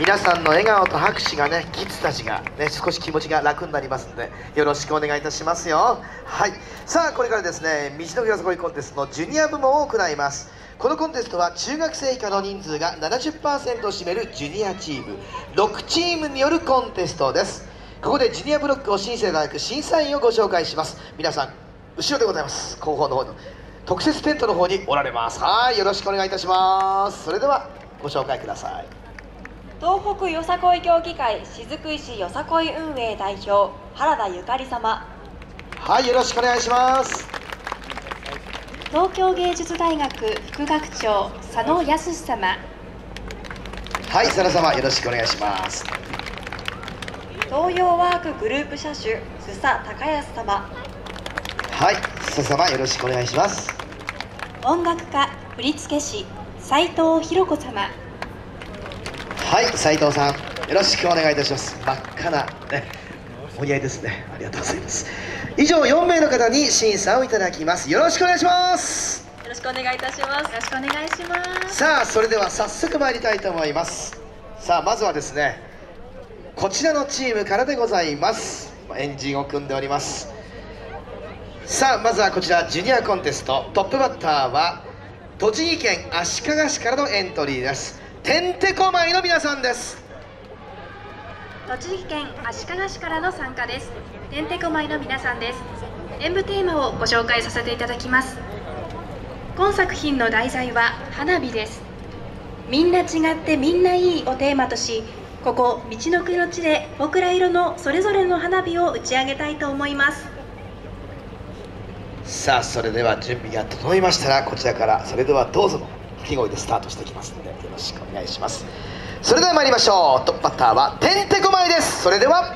皆さんの笑顔と拍手がねキッズたちがね少し気持ちが楽になりますのでよろしくお願いいたしますよ。はい。さあこれからですね道のよさこいコンテストのジュニア部門を行います。このコンテストは中学生以下の人数が70%を占めるジュニアチーム。6チームによるコンテストです。ここでジュニアブロックを審査いただく審査員をご紹介します。皆さん後ろでございます。後方の方の特設テントの方におられます。はいよろしくお願いいたします。それではご紹介ください。東北よさこい協議会雫石よさこい運営代表原田ゆかり様。はいよろしくお願いします。東京芸術大学副学長佐野康様。はい佐野様よろしくお願いします。東洋ワークグループ社主須佐隆康様。はい佐々様よろしくお願いします。音楽家振付師斉藤博子様はい斉藤さん。よろしくお願いいたします。真っ赤なねお似合いですね。ありがとうございます。以上4名の方に審査をいただきます。よろしくお願いします。よろしくお願いいたします。よろしくお願いします。さあそれでは早速参りたいと思います。さあまずはですねこちらのチームからでございます。エンジンを組んでおります。さあまずはこちらジュニアコンテスト。トップバッターは栃木県足利市からのエントリーですてんてこまいの皆さんです。栃木県足利市からの参加です。てんてこまいの皆さんです。演舞テーマをご紹介させていただきます。今作品の題材は花火です。みんな違ってみんないいをテーマとしここ道のくの地で僕ら色のそれぞれの花火を打ち上げたいと思います。さあそれでは準備が整いましたらこちらからそれではどうぞ。の掛け声でスタートしていきますのでよろしくお願いします。それでは参りましょう。トップバッターはてんてこまいです。それでは